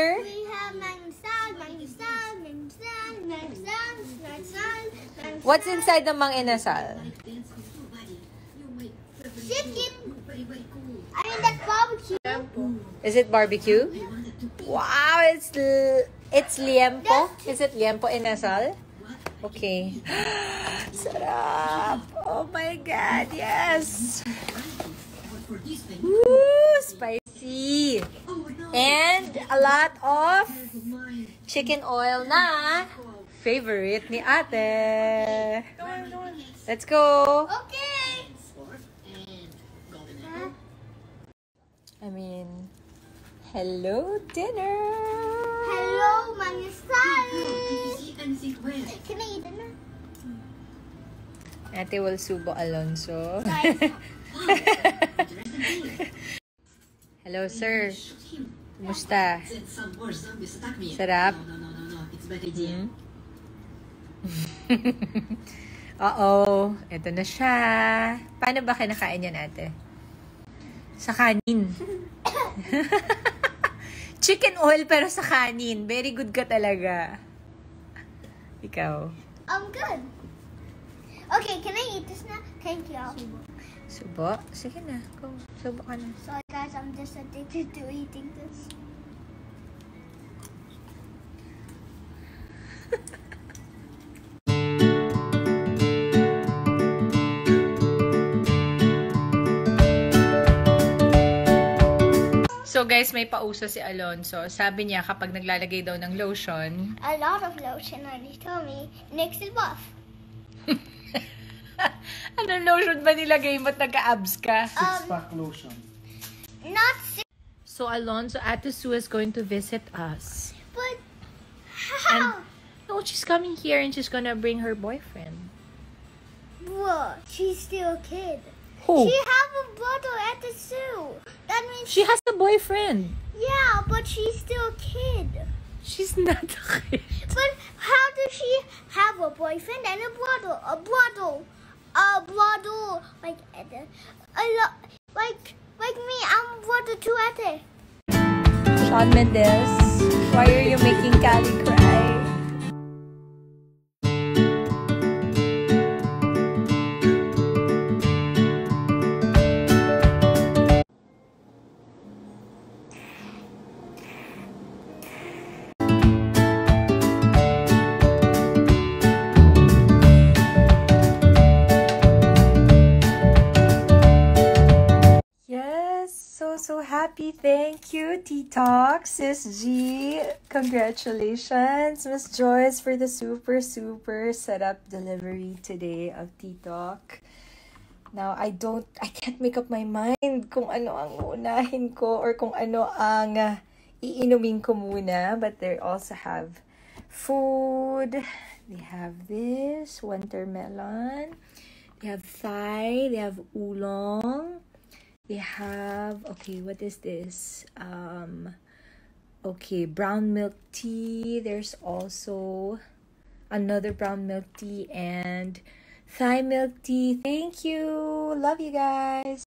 here. We have. What's inside the mang inasal? Chicken. I mean that barbecue. Is it barbecue? Wow, it's it's liempo. Is it liempo inasal? Okay. Sarap. Oh my god, yes. Woo! Spicy. Oh, and a lot of chicken oil na favorite ni ate. Let's go. Okay. I mean, hello dinner. Hello, Mangisari. Can I eat now? Ate will subo Alonso. hello, sir. Kumusta? Sarap? Hmm? Oo, eto na siya. Paano ba kinakain yan, ate? Sa kanin. Chicken oil pero sa kanin. Very good ka talaga. Ikaw. I'm good. Okay, can I eat this now? Thank you. Subo? Sige na. Go. Subo ka na. Sorry, guys. I'm just addicted to eating this. So guys, may pauso si Alonso. Sabi niya kapag naglalagay daw ng lotion, A lot of lotion on his tummy makes it buff. ano lotion ba nilagay mo at nagka-abs ka? Six-pack um, lotion. Not six, So Alonso, Ate Sue is going to visit us. but And how? no, she's coming here and she's gonna bring her boyfriend. Whoa, she's still a kid. Who? She have a brother at the zoo. That means She has a boyfriend. yeah, but she's still a kid. She's not a kid. But how does she have a boyfriend and a brother? A brother, uh, water. Like, a lot, like, like me, I'm water too, Ate. Sean Mendes, why are you making calligraphy? Thank you, T-Talk, Sis G. Congratulations, Miss Joyce, for the super, super setup delivery today of T-Talk. Now, I don't, I can't make up my mind kung ano ang unahin ko or kung ano ang uh, iinumin ko muna. But they also have food. They have this, watermelon. They have thigh. They have oolong. They have okay, what is this? Um okay, brown milk tea. There's also another brown milk tea and thai milk tea. Thank you. Love you guys.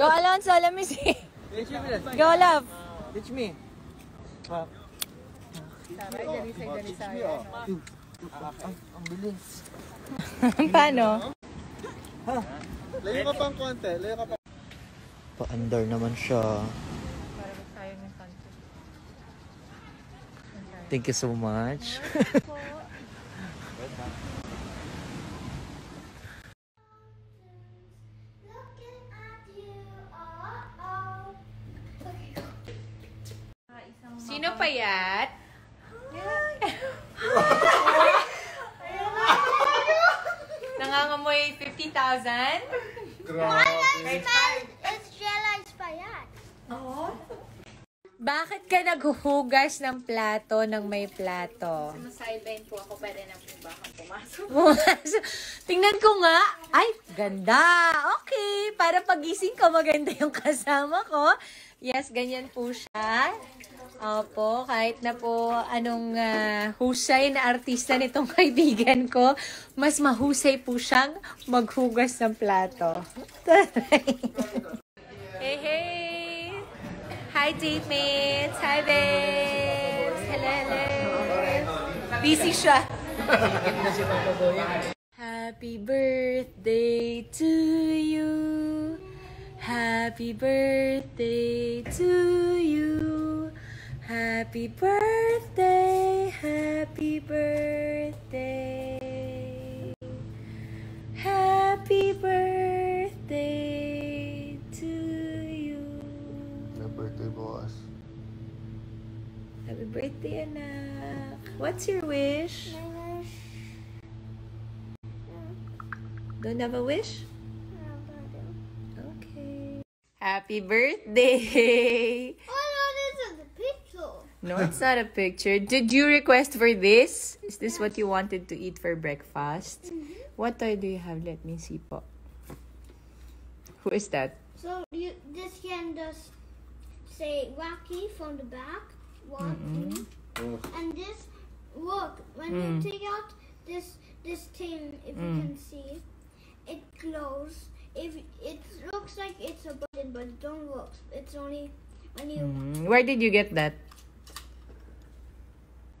Go Alonso, let me see. Go love. Teach me. Ah, Ay, ang bilis. Paano? Layo ka pang konti. Layo ka pang... Pa-under naman siya. Para magsayang yung kanto. Thank you so much. Payat. Nangangamoy 50,000? It smells, it's Jella Spayat. Oo. Bakit ka naghuhugas ng plato ng may plato? Sideline po ako, pwede na po ba akong pumasok? Tingnan ko nga. Ay, ganda. Okay. Para pagising ko, maganda yung kasama ko. Yes, ganyan po siya. Opo, kahit na po anong ah, husay na artista nitong kaibigan ko, mas mahusay po siyang maghugas ng plato. hey, hey! Hi, date mates! Hi, babes! Hello, hello! Busy siya. Happy birthday to you. Happy birthday to you. Happy birthday, happy birthday. Happy birthday to you. Na birthday boss. Happy birthday, anak. What's your wish? Don't have a wish? Happy birthday! Oh no, this is a picture. No, it's not a picture. Did you request for this? Is this what you wanted to eat for breakfast? Mm-hmm. What toy do you have? Let me see po. Who is that? So you, this can just say Wacky from the back, Wacky, and this look when you mm. take out this this thing, if you mm. can see, it glows. If it looks like it's a button, but it don't look. It's only when you, Mm, Where did you get that?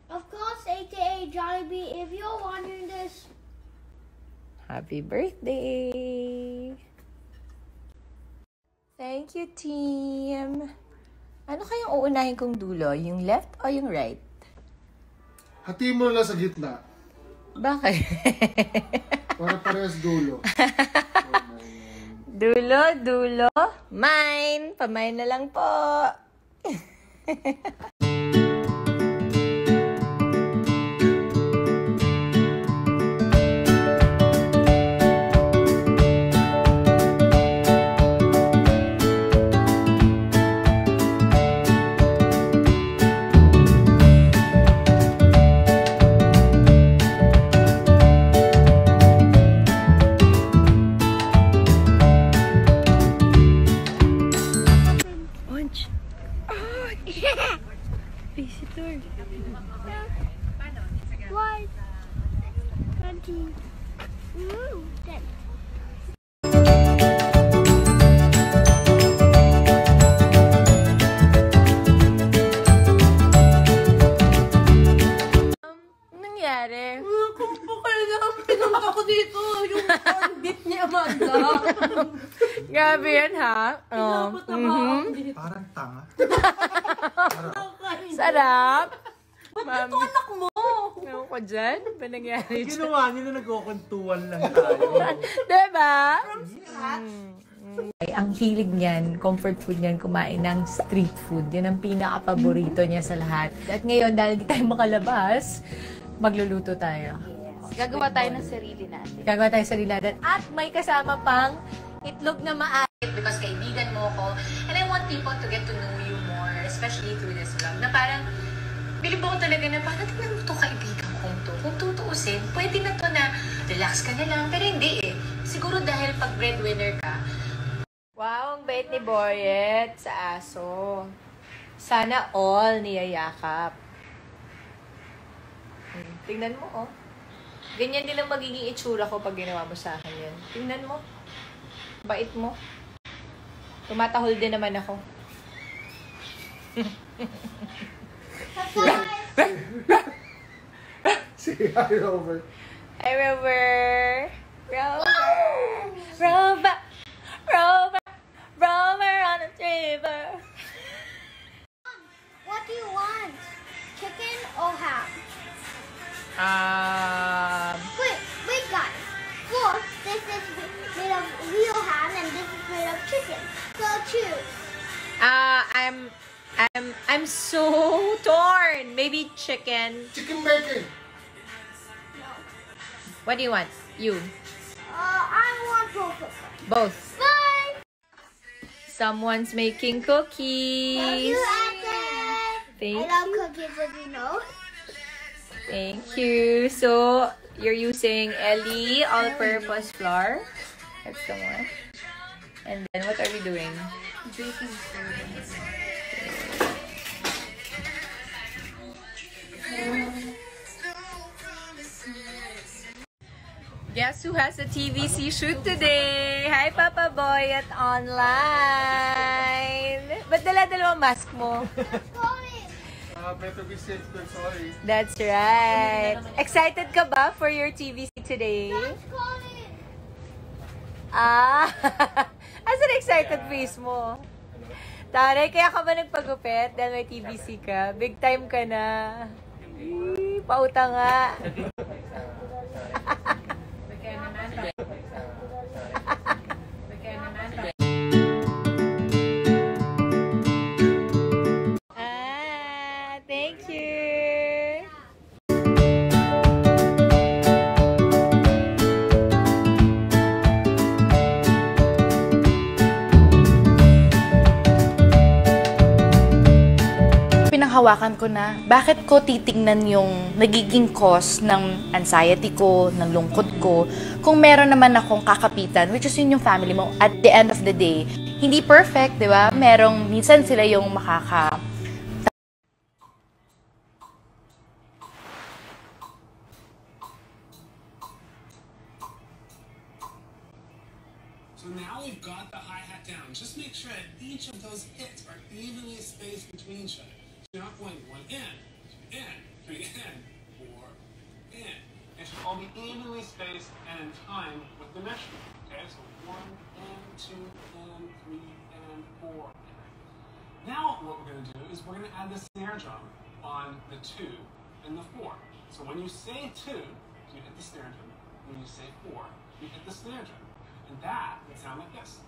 of course, AKA Jollibee. If you're wondering this, Happy birthday! Thank you, team. Ano kayang uunahin kong dulo? Yung left o yung right? Hati mo lang sa gitna. Bakit? Para parehas dulo. dulo, dulo. Mine! Pamine na lang po. Na ang pinunta ko dito. Yung orbit niya, Amanda. Grabe yan, ha? Oh. Pinapataba ako dito. Parang tanga. Sarap. Ba't ito anak mo? Ewan ko dyan. Ba nangyari dyan? Ginawa niyo na nagkukuntuan lang tayo. Diba? Ay, ang hilig niyan, comfort food niyan, kumain ng street food. Yan ang pinaka-paborito niya sa lahat. At ngayon, dahil di tayo makalabas, magluluto tayo. Gagawa tayo ng sarili natin. Gagawa tayo sa natin. At may kasama pang itlog na maalit because kaibigan mo ko. And I want people to get to know you more, especially through this vlog. Na parang, bilib ako talaga na parang tingnan mo to kaibigan kong to. Kung tutuusin, pwede na to na relax ka na lang. Pero hindi eh. Siguro dahil pag breadwinner ka. Wow, ang bait ni Boyet sa aso. Sana all niyayakap. Hmm, Tingnan mo, oh. Ganyan din ang magiging itsura ko pag ginawa mo sa akin yan. Tingnan mo. Bait mo. Tumatahol din naman ako. si Harry Rover. Hey, Rover! Rover! Rover! Rover! Rover on the river! What do you want? Chicken or ham? Um, choose. uh, I'm, I'm I'm so torn. Maybe chicken. Chicken bacon. No. What do you want? You. Uh, I want both of. Both. Bye. Someone's making Love cookies. you, Ate. Thank I love cookies, as you know. Thank you. So you're using Ellie all-purpose flour. That's the one. And then what are we doing? Baking soda. Guess who has a TVC shoot today? Hi, Papa Boy at online. Ba't dala-dalawang mask mo? Uh, better be safe than sorry. That's right. Excited ka ba for your TVC today? That's Colin. Ah! Asan excited face mo? Taray, kaya ka ba nagpagupit dahil may TVC ka? Big time ka na. Eh, pauta nga. ah, thank you. Pinanghawakan ko na bakit ko titignan yung nagiging cause ng anxiety ko, ng lungkot ko, kung meron naman akong kakapitan, which is yun yung family mo, at the end of the day, hindi perfect, di ba? Merong, minsan sila yung makaka, time with the measurement. Okay, so one and two and three and four. Now what we're going to do is we're going to add the snare drum on the two and the four. So when you say two, you hit the snare drum. When you say four, you hit the snare drum. And that would sound like this.